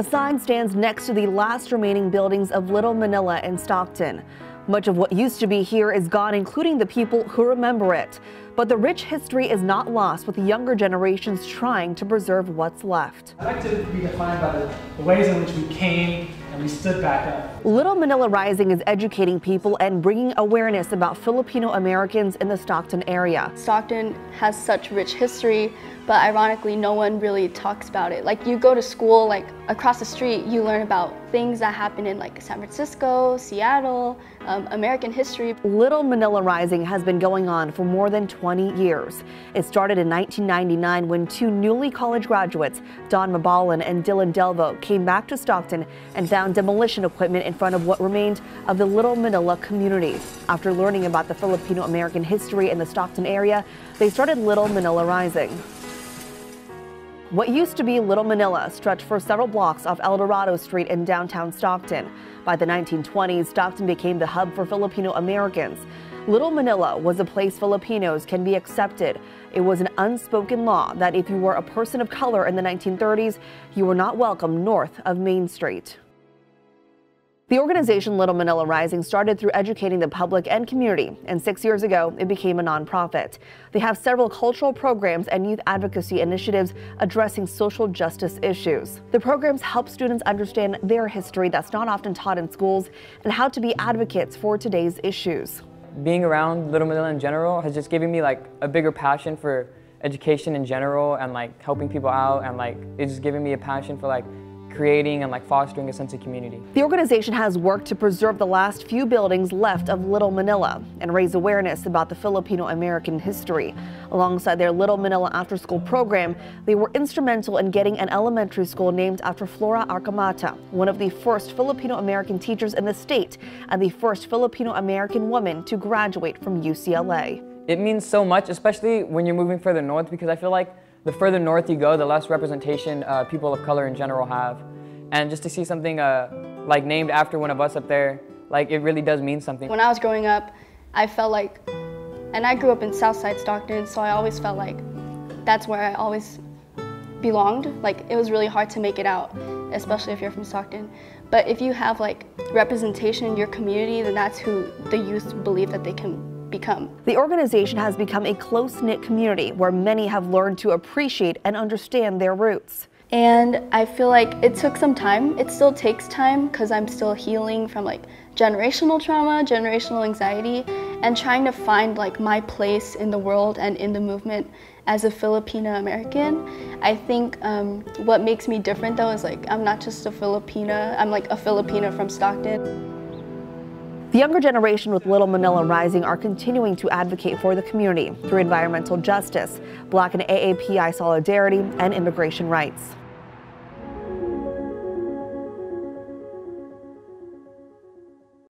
A sign stands next to the last remaining buildings of Little Manila in Stockton. Much of what used to be here is gone, including the people who remember it. But the rich history is not lost with younger generations trying to preserve what's left. I like to be defined by the, the ways in which we came and we stood back up. Little Manila Rising is educating people and bringing awareness about Filipino Americans in the Stockton area. Stockton has such rich history, but ironically, no one really talks about it. Like you go to school, like across the street, you learn about things that happen in like San Francisco, Seattle, um, American history. Little Manila Rising has been going on for more than 20 years. It started in 1999 when two newly college graduates, Dawn Mabalon and Dillon Delvo, came back to Stockton and found demolition equipment in front of what remained of the Little Manila community. After learning about the Filipino American history in the Stockton area, they started Little Manila Rising. What used to be Little Manila stretched for several blocks off El Dorado Street in downtown Stockton. By the 1920s, Stockton became the hub for Filipino Americans. Little Manila was a place Filipinos can be accepted. It was an unspoken law that if you were a person of color in the 1930s, you were not welcome north of Main Street. The organization Little Manila Rising started through educating the public and community, and six years ago, it became a nonprofit. They have several cultural programs and youth advocacy initiatives addressing social justice issues. The programs help students understand their history that's not often taught in schools and how to be advocates for today's issues. Being around Little Manila in general has just given me like a bigger passion for education in general and like helping people out and like it's just giving me a passion for like creating and like fostering a sense of community. The organization has worked to preserve the last few buildings left of Little Manila and raise awareness about the Filipino American history. Alongside their Little Manila After School program, they were instrumental in getting an elementary school named after Flora Arca Mata, one of the first Filipino American teachers in the state and the first Filipino American woman to graduate from UCLA. It means so much, especially when you're moving further north, because I feel like the further north you go, the less representation uh, people of color in general have. And just to see something uh, like named after one of us up there, like it really does mean something. When I was growing up, I felt like, and I grew up in Southside Stockton, so I always felt like that's where I always belonged. Like it was really hard to make it out, especially if you're from Stockton. But if you have like representation in your community, then that's who the youth believe that they can become. The organization has become a close-knit community where many have learned to appreciate and understand their roots. And I feel like it took some time. It still takes time because I'm still healing from like generational trauma, generational anxiety, and trying to find like my place in the world and in the movement as a Filipino American. I think um, what makes me different though is like I'm not just a Filipina, I'm like a Filipina from Stockton. The younger generation with Little Manila Rising are continuing to advocate for the community through environmental justice, Black and AAPI solidarity, and immigration rights.